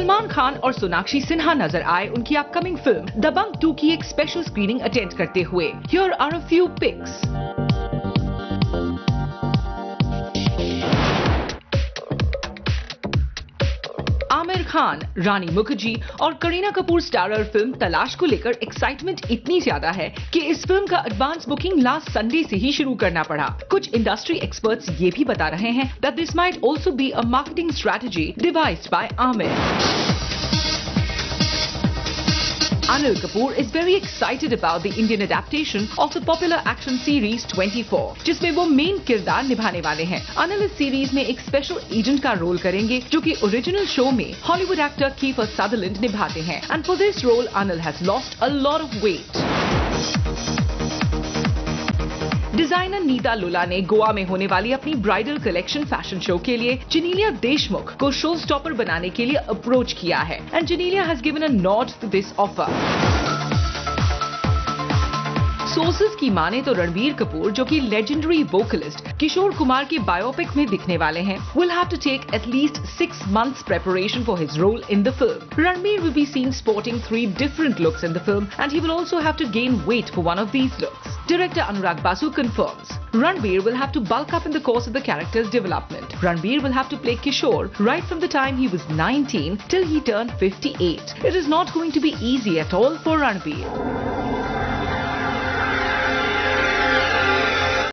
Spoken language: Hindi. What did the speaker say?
सलमान खान और सोनाक्षी सिन्हा नज़र आए उनकी अपकमिंग फ़िल्म दबंग 2 की एक स्पेशल स्क्रीनिंग अटेंड करते हुए। Are a few pics Aamir Khan, Rani Mukherjee और करीना कपूर स्टारर फ़िल्म तलाश को लेकर एक्साइटमेंट इतनी ज़्यादा है कि इस फ़िल्म का एडवांस बुकिंग लास्ट संडे से ही शुरू करना पड़ा। कुछ इंडस्ट्री एक्सपर्ट्स ये भी बता रहे हैं that this might also be a marketing strategy devised by Aamir Anil Kapoor is very excited about the Indian adaptation of the popular action series 24, जिसमें वो मेन किरदार निभाने वाले हैं। अनिल इस सीरीज़ में एक स्पेशल एजेंट का रोल करेंगे जो कि ओरिजिनल शो में हॉलीवुड एक्टर कीफर सदरलैंड निभाते हैं। And for this role Anil has lost a lot of weight designer Neeta Lulla ने गोवा में होने वाली अपनी ब्राइडल कलेक्शन फ़ैशन शो के लिए जिनीलिया देशमुख को शो स्टॉपर बनाने के लिए अप्रोच किया है। And Genelia has given a nod this offer sources की माने तो रणबीर कपूर, जो कि लेजेंडरी वोकलिस्ट किशोर कुमार के बायोपिक में दिखने वाले हैं। Will have to take at least six months preparation for his role in the film Ranbir will be seen sporting three different looks in the film and he will also have to gain weight for one of these looks director Anurag Basu confirms Ranbir will have to bulk up in the course of the character's development Ranbir will have to play Kishore right from the time he was 19 till he turn 58. It is not going to be easy at all for Ranbir.